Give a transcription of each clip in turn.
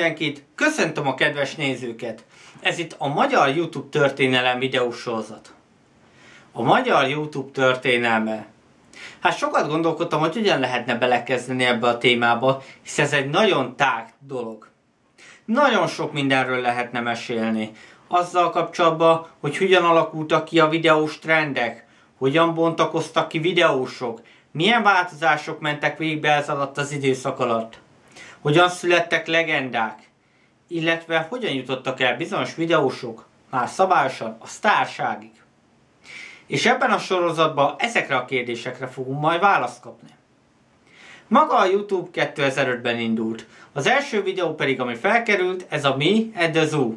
Mindenkit, köszöntöm a kedves nézőket! Ez itt a Magyar YouTube Történelem videósorozat. A Magyar YouTube történelme. Hát sokat gondolkodtam, hogy hogyan lehetne belekezdeni ebbe a témába, hisz ez egy nagyon tág dolog. Nagyon sok mindenről lehetne mesélni. Azzal kapcsolatban, hogy hogyan alakultak ki a videós trendek, hogyan bontakoztak ki videósok, milyen változások mentek végbe ez alatt az időszak alatt hogyan születtek legendák, illetve hogyan jutottak el bizonyos videósok már szabályosan a sztárságig. És ebben a sorozatban ezekre a kérdésekre fogunk majd választ kapni. Maga a YouTube 2005-ben indult, az első videó pedig, ami felkerült, ez a Mi at the Zoo.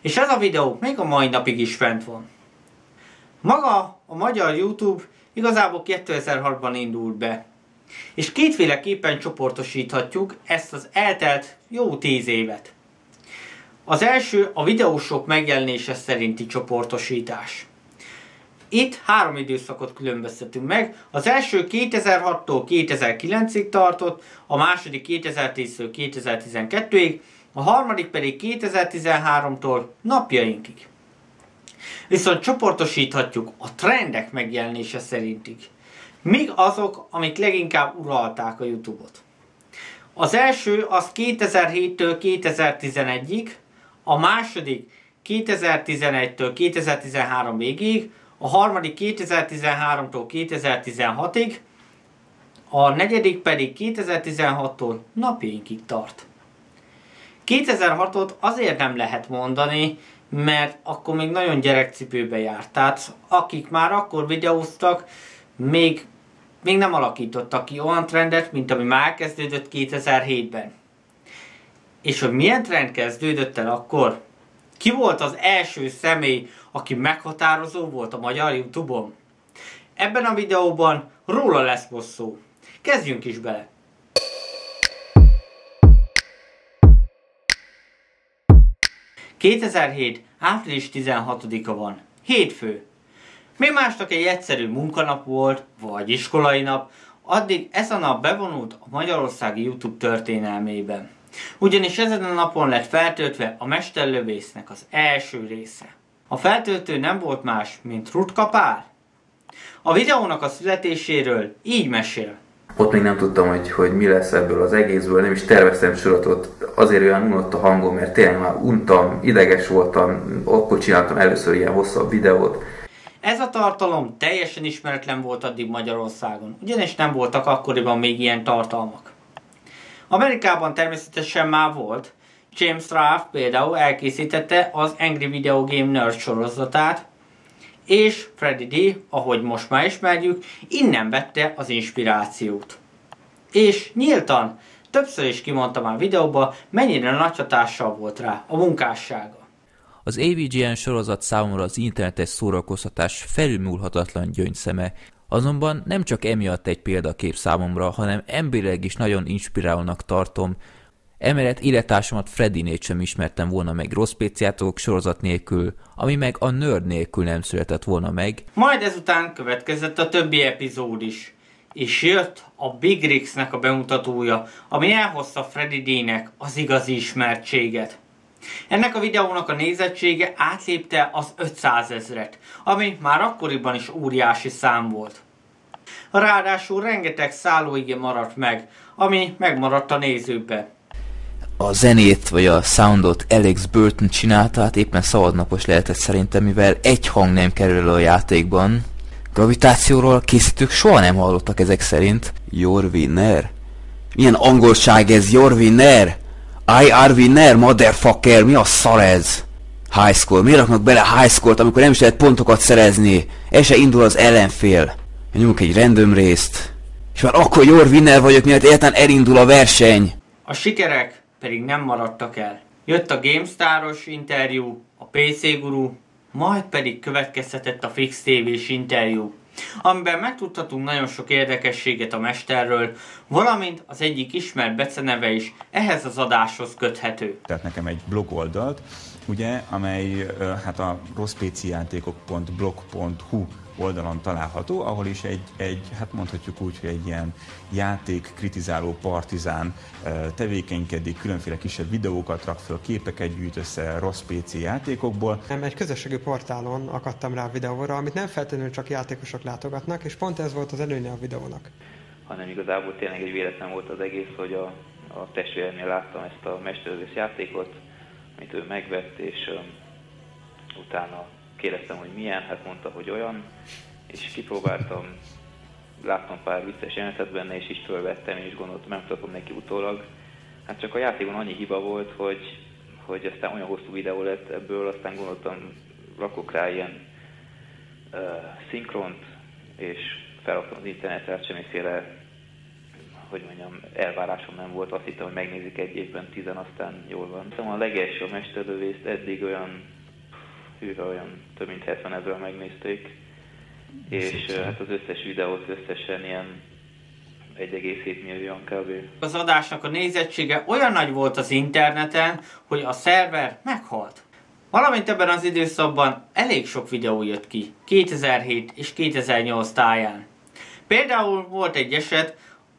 És ez a videó még a mai napig is fent van. Maga a magyar YouTube igazából 2006-ban indult be, és kétféleképpen csoportosíthatjuk ezt az eltelt jó tíz évet. Az első a videósok megjelenése szerinti csoportosítás. Itt három időszakot különböztetünk meg. Az első 2006-tól 2009-ig tartott, a második 2010-től 2012-ig, a harmadik pedig 2013-tól napjainkig. Viszont csoportosíthatjuk a trendek megjelenése szerintig. Mik azok, amik leginkább uralták a Youtube-ot? Az első az 2007-től 2011-ig, a második 2011-től 2013 végig, a harmadik 2013-tól 2016-ig, a negyedik pedig 2016-tól napjainkig tart. 2006-ot azért nem lehet mondani, mert akkor még nagyon gyerekcipőbe járt. Tehát akik már akkor videóztak, még még nem alakítottak ki olyan trendet, mint ami már kezdődött 2007-ben. És hogy milyen trend kezdődött el akkor? Ki volt az első személy, aki meghatározó volt a magyar Youtube-on? Ebben a videóban róla lesz most szó. Kezdjünk is bele! ...2007. április 16-a van. Hétfő. Mi másnak egy egyszerű munkanap volt, vagy iskolai nap, addig ez a nap bevonult a Magyarországi YouTube történelmében. Ugyanis ezen a napon lett feltöltve a Mesterlövésznek az első része. A feltöltő nem volt más, mint Rutka Pál. A videónak a születéséről így mesél. Ott még nem tudtam, hogy, hogy mi lesz ebből az egészből, nem is terveztem sorotot. Azért olyan unott a hangom, mert tényleg már untam, ideges voltam, akkor csináltam először ilyen hosszabb videót ez a tartalom teljesen ismeretlen volt addig Magyarországon, ugyanis nem voltak akkoriban még ilyen tartalmak. Amerikában természetesen már volt. James Raff például elkészítette az Angry Video Game Nerd sorozatát, és Freddy D, ahogy most már ismerjük, innen vette az inspirációt. És nyíltan, többször is kimondta már videóba, mennyire nagy hatással volt rá a munkássága. Az AVGN sorozat számomra az internetes szórakoztatás felülmúlhatatlan gyöngyszeme, azonban nem csak emiatt egy példakép számomra, hanem emberileg is nagyon inspirálónak tartom, Emellett élettársamat Freddy-nét sem ismertem volna meg rossz speciátok sorozat nélkül, ami meg a nerd nélkül nem született volna meg. Majd ezután következett a többi epizód is. És jött a Big Rix-nek a bemutatója, ami elhozta Freddy D-nek az igazi ismertséget. Ennek a videónak a nézettsége átlépte az 500 ezret, ami már akkoriban is óriási szám volt. Ráadásul rengeteg szállóige maradt meg, ami megmaradt a nézőbe. A zenét vagy a soundot Alex Burton csinálta, hát éppen szabadnapos lehetett szerintem, mivel egy hang nem kerül a játékban. Gravitációról a készítők soha nem hallottak ezek szerint. Your winner? Milyen angolság ez, your winner? IR winner, motherfucker, mi a szar ez? High school, miért raknak bele high school amikor nem is lehet pontokat szerezni? Ez se indul az ellenfél. Nyomunk egy random részt. És már akkor jó winner vagyok, miatt egyáltalán elindul a verseny. A sikerek pedig nem maradtak el. Jött a GameStar-os interjú, a PC Guru, majd pedig következhetett a Fix TV-s interjú amiben megtudhatunk nagyon sok érdekességet a mesterről, valamint az egyik ismert beceneve is ehhez az adáshoz köthető. Tehát nekem egy blog oldalt ugye, amely hát a rosszpécijátékok.blog.hu oldalon található, ahol is egy, egy, hát mondhatjuk úgy, hogy egy ilyen játék kritizáló partizán tevékenykedik, különféle kisebb videókat rak föl, képeket gyűjt össze rossz PC játékokból. Nem, egy közösségi portálon akadtam rá a videóra, amit nem feltétlenül csak játékosok látogatnak, és pont ez volt az előnye a videónak. Hanem igazából tényleg egy véletlen volt az egész, hogy a, a testvéremnél láttam ezt a mesterlövész játékot, amit ő megvett, és um, utána kérdeztem, hogy milyen, hát mondta, hogy olyan, és kipróbáltam, láttam pár vicces jelenetet benne, és is fölvettem, és gondoltam, nem tudom neki utólag. Hát csak a játékon annyi hiba volt, hogy, hogy aztán olyan hosszú videó lett ebből, aztán gondoltam, rakok rá ilyen uh, szinkront, és felraktam az internetre, hát semmiféle hogy mondjam, elvárásom nem volt, azt hittem, hogy megnézik egy évben tizen, aztán jól van. Szóval a legelső a mesterlövészt eddig olyan, hűha, olyan több mint 70 ezeren megnézték, és hát az összes videót összesen ilyen 1,7 millió kb. Az adásnak a nézettsége olyan nagy volt az interneten, hogy a szerver meghalt. Valamint ebben az időszakban elég sok videó jött ki, 2007 és 2008 táján. Például volt egy eset,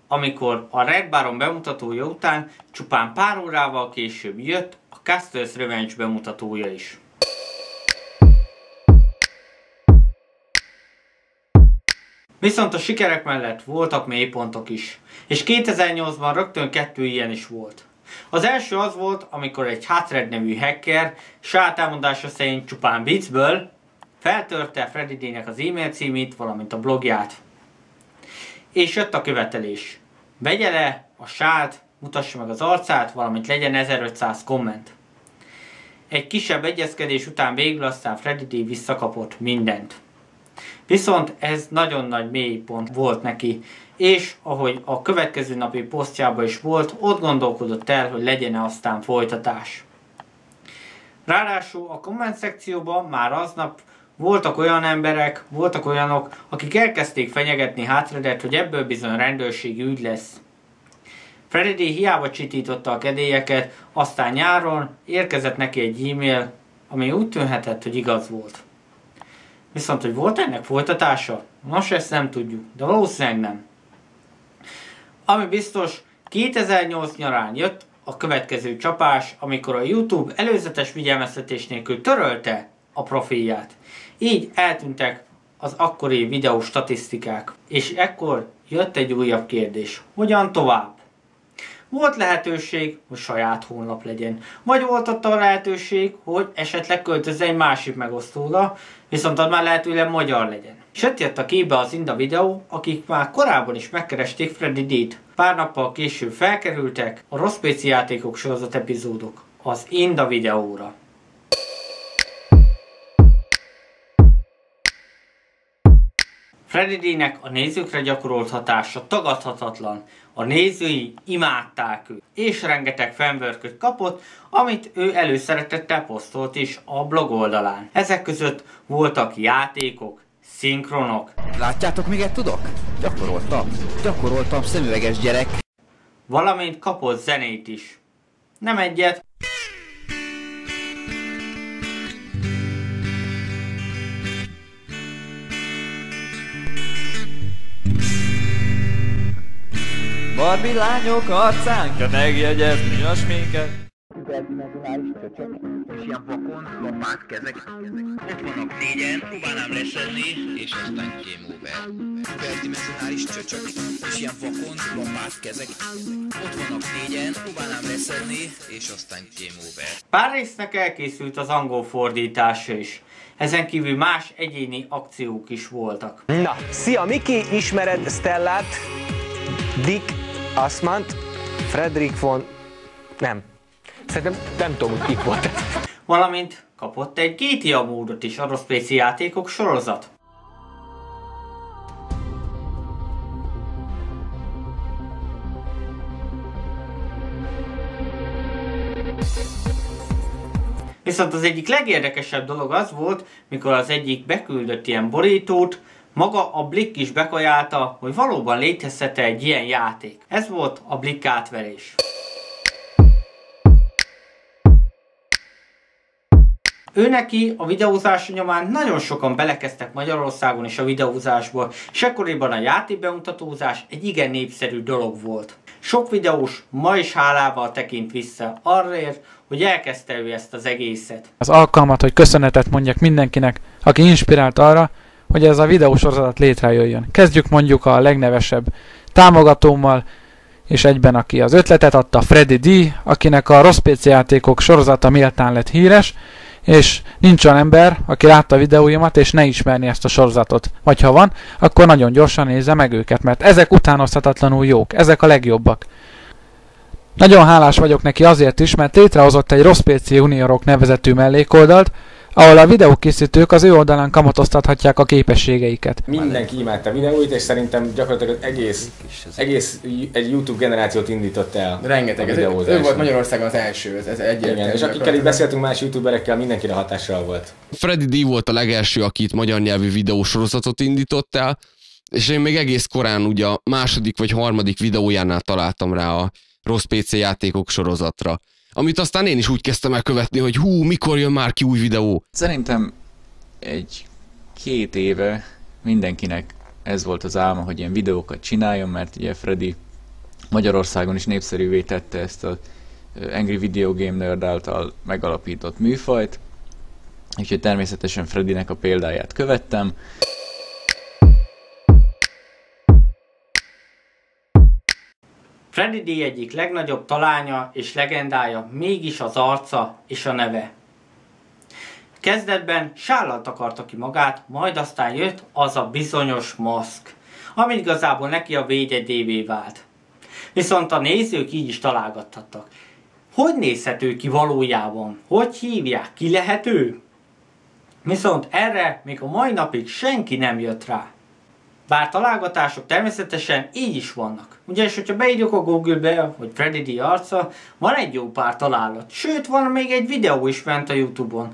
amikor a Red Baron bemutatója után csupán pár órával később jött a Castles Revenge bemutatója is. Viszont a sikerek mellett voltak mélypontok is, és 2008-ban rögtön kettő ilyen is volt. Az első az volt, amikor egy Hatred nevű hacker saját elmondása szerint csupán viccből feltörte Freddy D-nek az e-mail címét, valamint a blogját. És jött a követelés. Vegye le a sát, mutassa meg az arcát, valamint legyen 1500 komment. Egy kisebb egyezkedés után végül aztán Freddy D visszakapott mindent. Viszont ez nagyon nagy mélypont volt neki, és ahogy a következő napi posztjában is volt, ott gondolkodott el, hogy legyen -e aztán folytatás. Ráadásul a komment szekcióban már aznap voltak olyan emberek, voltak olyanok, akik elkezdték fenyegetni hátredet, hogy ebből bizony rendőrségi ügy lesz. Freddy hiába csitította a kedélyeket, aztán nyáron érkezett neki egy e-mail, ami úgy tűnhetett, hogy igaz volt. Viszont, hogy volt ennek folytatása? Nos, ezt nem tudjuk, de valószínűleg nem. Ami biztos, 2008 nyarán jött a következő csapás, amikor a YouTube előzetes figyelmeztetés nélkül törölte a profilját. Így eltűntek az akkori videó statisztikák. És ekkor jött egy újabb kérdés. Hogyan tovább? Volt lehetőség, hogy saját honlap legyen. Vagy volt ott a lehetőség, hogy esetleg költözze egy másik megosztóra, viszont az már lehetőleg magyar legyen. És ott jött a képbe az Inda videó, akik már korábban is megkeresték Freddy D-t. Pár nappal később felkerültek a rossz PC játékok sorozat epizódok az Inda videóra. Freddy a nézőkre gyakorolt hatása tagadhatatlan. A nézői imádták őt, és rengeteg fanworköt kapott, amit ő előszeretettel posztolt is a blog oldalán. Ezek között voltak játékok, szinkronok. Látjátok, miket tudok? Gyakoroltam. Gyakoroltam, szemüveges gyerek. Valamint kapott zenét is. Nem egyet, Barbie lányok arcánk, megjegyezni a sminket. Hiperdimensionális csöcsök, és ilyen vakon, lapát, kezek. Ott vannak négyen, próbálnám leszenni, és aztán game over. Hiperdimensionális csöcsök, és ilyen vakon, lapát, kezek. Ott vannak négyen, próbálnám leszenni, és aztán game over. Pár résznek elkészült az angol fordítása is. Ezen kívül más egyéni akciók is voltak. Na, szia Miki, ismered Stellát? Dick Asmant, Frederick von... Nem. Szerintem nem tudom, hogy kik volt. Valamint kapott egy GTA módot is a rossz PC játékok sorozat. Viszont az egyik legérdekesebb dolog az volt, mikor az egyik beküldött ilyen borítót, maga a Blick is bekajálta, hogy valóban létezhet egy ilyen játék. Ez volt a Blick átverés. Ő neki a videózás nyomán nagyon sokan belekeztek Magyarországon is a videózásba, és ekkoriban a játékbemutatózás egy igen népszerű dolog volt. Sok videós ma is hálával tekint vissza arraért, hogy elkezdte ő ezt az egészet. Az alkalmat, hogy köszönetet mondjak mindenkinek, aki inspirált arra, hogy ez a videósorozat létrejöjjön. Kezdjük mondjuk a legnevesebb támogatómmal, és egyben aki az ötletet adta, Freddy D, akinek a rossz PC játékok sorozata méltán lett híres, és nincs olyan ember, aki látta a videóimat, és ne ismerni ezt a sorozatot. Vagy ha van, akkor nagyon gyorsan nézze meg őket, mert ezek utánozhatatlanul jók, ezek a legjobbak. Nagyon hálás vagyok neki azért is, mert létrehozott egy Rossz PC Juniorok nevezetű mellékoldalt, ahol a videókészítők az ő oldalán kamatoztathatják a képességeiket. Mindenki imádta a videóit, és szerintem gyakorlatilag az egész, egész egy YouTube generációt indított el Rengeteg, ez, ő volt Magyarországon az első, ez, ez egyértelmű. És akikkel itt beszéltünk más youtuberekkel, mindenkire hatással volt. Freddy D volt a legelső, aki itt magyar nyelvű videósorozatot indított el, és én még egész korán ugye a második vagy harmadik videójánál találtam rá a rossz PC játékok sorozatra. Amit aztán én is úgy kezdtem el követni, hogy hú, mikor jön már ki új videó. Szerintem egy két éve mindenkinek ez volt az álma, hogy ilyen videókat csináljon, mert ugye Freddy Magyarországon is népszerűvé tette ezt a Angry Video Game Nerd által megalapított műfajt, úgyhogy természetesen Freddynek a példáját követtem. Freddy D egyik legnagyobb talánya és legendája mégis az arca és a neve. Kezdetben sállal akarta ki magát, majd aztán jött az a bizonyos maszk, ami igazából neki a védjegyévé vált. Viszont a nézők így is találgattattak. Hogy nézhető ki valójában? Hogy hívják? Ki lehet ő? Viszont erre még a mai napig senki nem jött rá. Bár találgatások természetesen így is vannak. Ugyanis, hogyha beírjuk a Google-be, hogy Freddy D arca, van egy jó pár találat. Sőt, van még egy videó is fent a Youtube-on.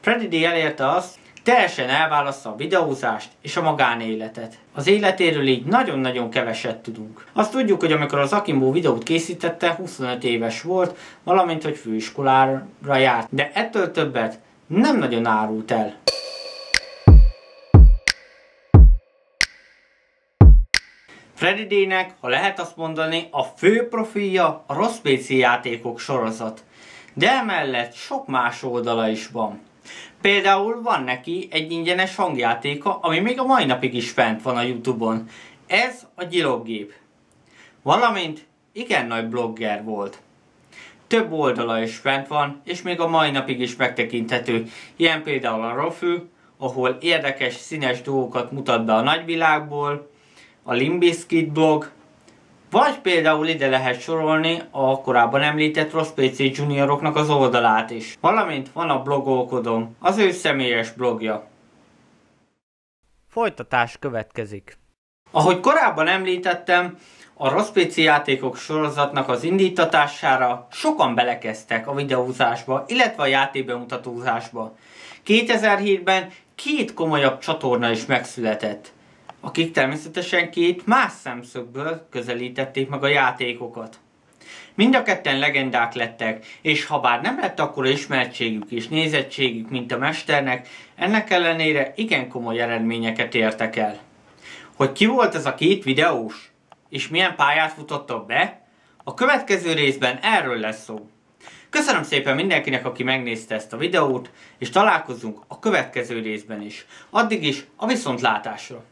Freddy D elérte azt, teljesen elválaszta a videózást és a magánéletet. Az életéről így nagyon-nagyon keveset tudunk. Azt tudjuk, hogy amikor az Akimbo videót készítette, 25 éves volt, valamint hogy főiskolára járt. De ettől többet nem nagyon árult el. Freddy ha lehet azt mondani, a fő profilja a rossz PC játékok sorozat. De emellett sok más oldala is van. Például van neki egy ingyenes hangjátéka, ami még a mai napig is fent van a Youtube-on. Ez a gyilokgép. Valamint igen nagy blogger volt. Több oldala is fent van, és még a mai napig is megtekinthető. Ilyen például a Rofű, ahol érdekes, színes dolgokat mutat be a nagyvilágból, a Limbiskit blog, vagy például ide lehet sorolni a korábban említett Rossz PC junioroknak az oldalát is. Valamint van a blogolkodom, az ő személyes blogja. Folytatás következik. Ahogy korábban említettem, a Rossz PC játékok sorozatnak az indítatására sokan belekeztek a videózásba, illetve a játékbemutatózásba. 2007-ben két komolyabb csatorna is megszületett akik természetesen két más szemszögből közelítették meg a játékokat. Mind a ketten legendák lettek, és ha bár nem lett akkora ismertségük és nézettségük, mint a mesternek, ennek ellenére igen komoly eredményeket értek el. Hogy ki volt ez a két videós, és milyen pályát futottak be, a következő részben erről lesz szó. Köszönöm szépen mindenkinek, aki megnézte ezt a videót, és találkozunk a következő részben is. Addig is a viszontlátásra!